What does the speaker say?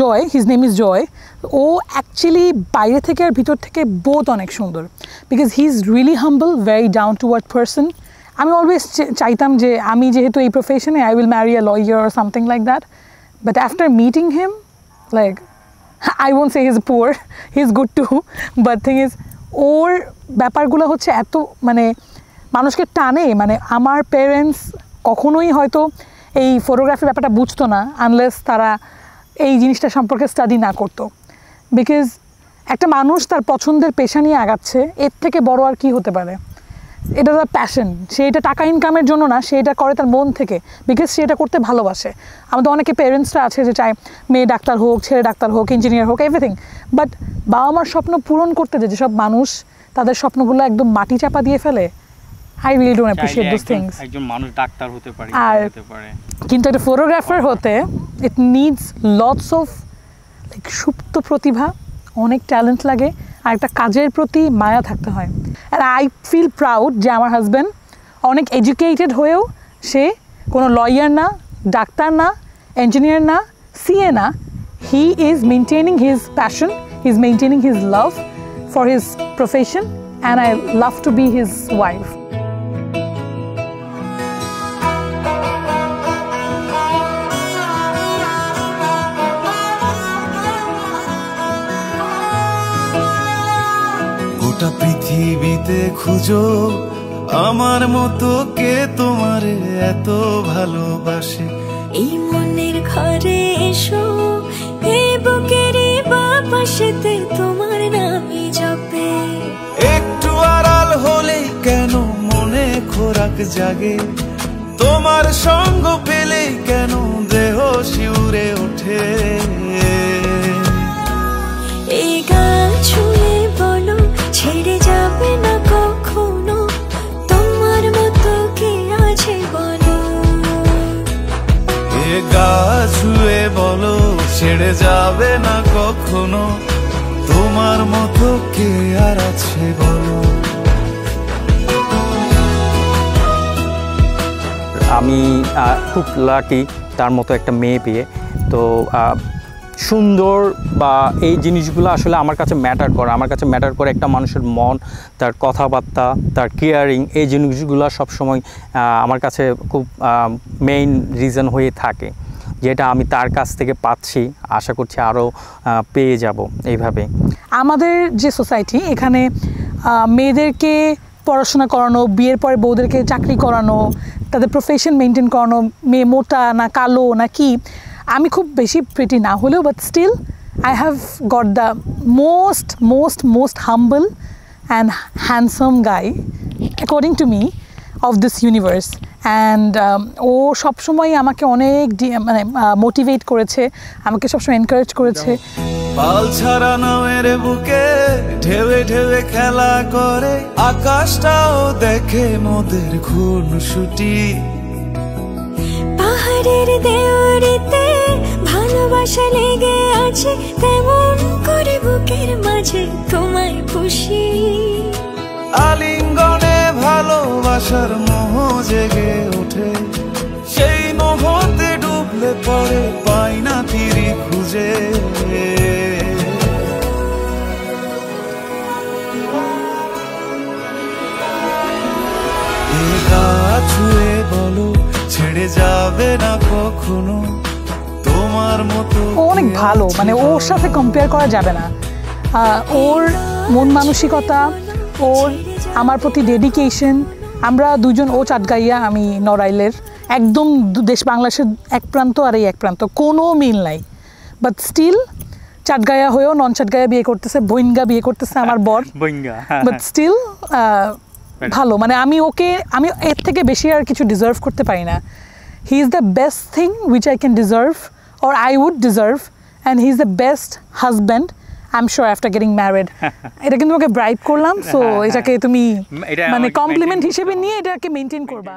Joy his name is Joy, O actually বাইরে থেকে আর ভিতর থেকে বোধ অনেক সুন্দর। Because he is really humble very down to word person আমি অলওয়েজ চাইতাম যে আমি যেহেতু এই প্রফেশনে I will marry a lawyer R something like that but after meeting him like I won't say his poor he is good too but thing is ওর ব্যাপারগুলো হচ্ছে এত মানে মানুষকে টানে মানে আমার পেরেন্টস কখনোই হয়তো এই ফটোগ্রাফির ব্যাপারটা বুঝতো না আনলেস তারা এই জিনিসটা সম্পর্কে স্টাডি না করতো। বিকজ একটা মানুষ তার পছন্দের পেশা নিয়ে আগাচ্ছে, এর থেকে বড় আর কি হতে পারে? এটা তার প্যাশন সে এটা টাকা ইনকামের জন্য না, সে এটা করে তার মন থেকে। বিকজ সে এটা করতে ভালোবাসে। আমাদের অনেকে পেরেন্টসরা আছে যে চায় মেয়ে ডাক্তার হোক, ছেলে ডাক্তার হোক ইঞ্জিনিয়ার হোক এভরিথিং বাট বাবা মার স্বপ্ন পূরণ করতে যে যেসব মানুষ তাদের স্বপ্নগুলো একদম মাটি চাপা দিয়ে ফেলে I really don't appreciate those things একজন মানুষ ডাক্তার হতে পারে আর হতে পারে। কিন্তু একটা ফটোগ্রাফার হতে it needs lots of like সুপ্ত প্রতিভা অনেক ট্যালেন্ট লাগে আর একটা কাজের প্রতি মায়া থাকতে হয়। আর আই ফিল প্রাউড যে আমার হাজব্যান্ড অনেক এডুকেটেড হয়েও সে কোনো লয়ার না ডাক্তার না ইঞ্জিনিয়ার না সিএ না he is maintaining his passion he is maintaining his love for his profession and I love to be his wife পৃথিবীতে খুঁজো আমার মতো কে তোমার এত ভালোবাসে? এই মনের ঘরে এসো এই বুকেরই বাপাশেতে তোমার নামই জপে। একটু আড়াল হলেই কেন মনে খোরাক জাগে? তোমার সঙ্গ পেলে কেন দেহ শিউরে ওঠে? এই গা ছুঁয়ে বলো, ছেড়ে যাবে না কখনো? তোমার মতো কে আর আছে বলো? আমি খুব লাকি তার মতো একটা মেয়ে পেয়ে। তো সুন্দর বা এই জিনিসগুলো আসলে আমার কাছে ম্যাটার করে। আমার কাছে ম্যাটার করে একটা মানুষের মন, তার কথাবার্তা, তার কেয়ারিং এই জিনিসগুলো সবসময় আমার কাছে খুব মেইন রিজন হয়ে থাকে, যেটা আমি তার কাছ থেকে পাচ্ছি, আশা করছি আরও পেয়ে যাব এইভাবে। আমাদের যে সোসাইটি এখানে মেয়েদেরকে পড়াশোনা করানো, বিয়ের পরে বউদেরকে চাকরি করানো, তাদের প্রফেশন মেনটেন করানো, মেয়ে মোটা না কালো না কি আমি খুব বেশি প্রিটি না হলেও but still I have got the most most most humble and handsome guy according to me of this universe and ও সবসময় আমাকে অনেক ডি- মানে মোটিভেট করেছে আমাকে সবসময় এনকারেজ করেছে। পাল ছাড়া নামের বুকে ঢেউে ঢেউে খেলা করে আকাশটাও দেখে মোদের খুন ছুটি পাহাড়ের দেওয়ারিতে ভালোবাসা লেগে আছে, তেমন করে বুকের মাঝে তোমায় খুশি আলিঙ্গনে ভালোবাসার মোহ জেগে ওঠে। সেই মোহতে ডুবলে পরে পাই না তিরি খুঁজে ছুঁয়ে বলো, ছেড়ে যাবে না কখনো। ও অনেক ভালো মানে ওর সাথে কম্পেয়ার করা যাবে না। ওর মন মানসিকতা ওর আমার প্রতি ডেডিকেশন আমরা দুজন ও চাটগাইয়া আমি নড়াইলের। একদম দেশ বাংলাদেশের এক প্রান্ত আর এই এক প্রান্ত কোনো মিল নাই। বাট স্টিল চাটগায়া হয়েও নন চাটগায়া বিয়ে করতেছে বইনগা বিয়ে করতেছে আমার বর। বইঙ্গা বাট স্টিল ভালো মানে আমি ওকে আমি এর থেকে বেশি আর কিছু ডিজার্ভ করতে পারি না। He is the best thing which I can deserve I would deserve and he is the best husband I am sure after getting এটা কিন্তু ওকে ব্রাইব করলাম সো হ্যাঁ, হ্যাঁ। এটাকে তুমি মানে কমপ্লিমেন্ট হিসেবে নিয়ে এটাকে মেনটেন করবা।